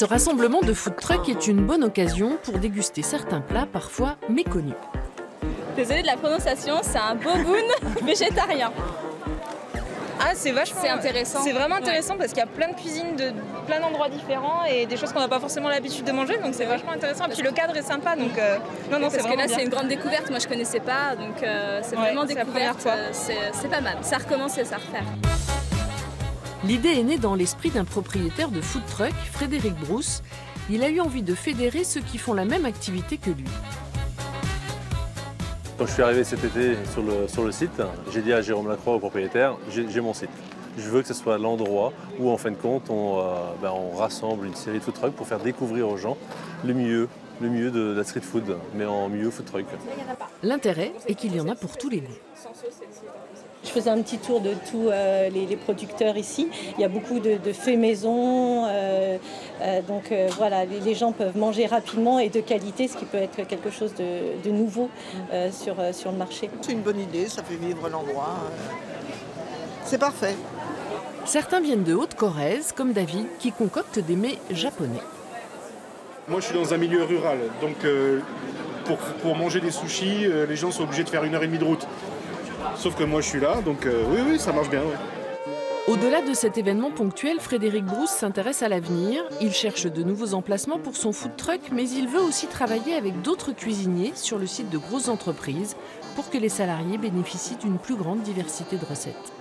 Ce rassemblement de food truck est une bonne occasion pour déguster certains plats parfois méconnus. Désolée de la prononciation, c'est un boboon végétarien. Ah, c'est vachement C'est intéressant. C'est vraiment intéressant parce qu'il y a plein de cuisines de plein d'endroits différents et des choses qu'on n'a pas forcément l'habitude de manger, donc c'est vachement intéressant. Et puis le cadre est sympa, donc euh, non, non, c'est Parce que là, bien. c'est une grande découverte. Moi, je connaissais pas, donc euh, c'est Ouais, vraiment c'est la première découverte. fois. euh, C'est c'est pas mal. Ça recommence et ça refaire. L'idée est née dans l'esprit d'un propriétaire de food truck, Frédéric Brousse. Il a eu envie de fédérer ceux qui font la même activité que lui. Quand je suis arrivé cet été sur le, sur le site, j'ai dit à Jérôme Lacroix, au propriétaire, j'ai j'ai mon site. Je veux que ce soit l'endroit où, en fin de compte, on, euh, ben, on rassemble une série de food trucks pour faire découvrir aux gens le mieux, le mieux de la street food, mais en mieux food truck. L'intérêt est qu'il y en a pour tous les goûts. Je faisais un petit tour de tous euh, les, les producteurs ici. Il y a beaucoup de, de faits maison. euh, euh, donc euh, voilà, les, les gens peuvent manger rapidement et de qualité, ce qui peut être quelque chose de, de nouveau euh, sur, euh, sur le marché. C'est une bonne idée, ça fait vivre l'endroit. C'est parfait. Certains viennent de Haute-Corrèze, comme David, qui concocte des mets japonais. Moi, je suis dans un milieu rural, donc euh, pour, pour manger des sushis, euh, les gens sont obligés de faire une heure et demie de route. Sauf que moi, je suis là, donc euh, oui, oui, ça marche bien. ouais. Au-delà de cet événement ponctuel, Frédéric Brousse s'intéresse à l'avenir. Il cherche de nouveaux emplacements pour son food truck, mais il veut aussi travailler avec d'autres cuisiniers sur le site de grosses entreprises pour que les salariés bénéficient d'une plus grande diversité de recettes.